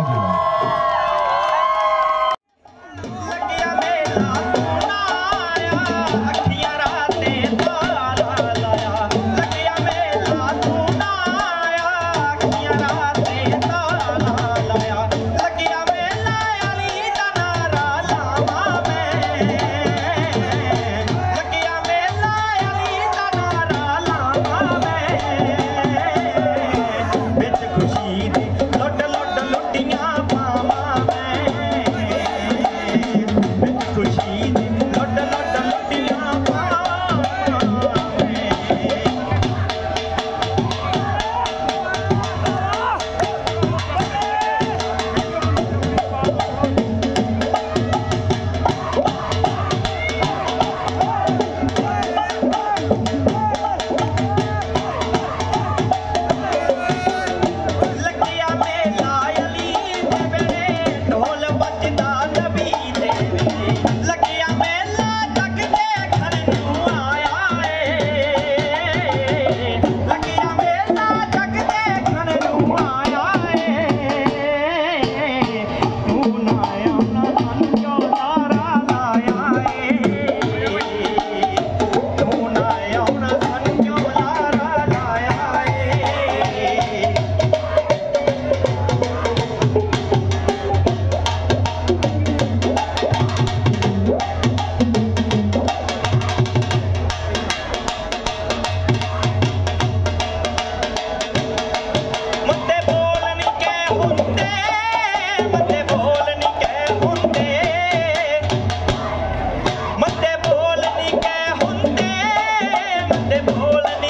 आ गया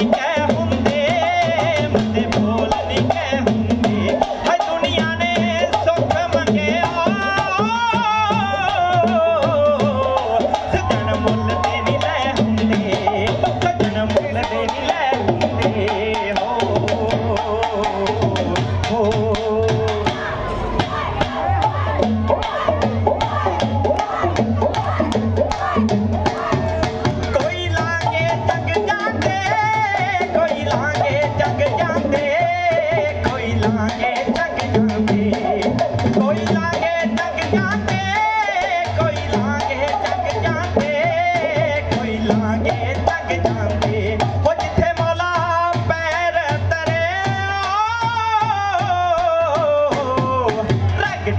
Thank.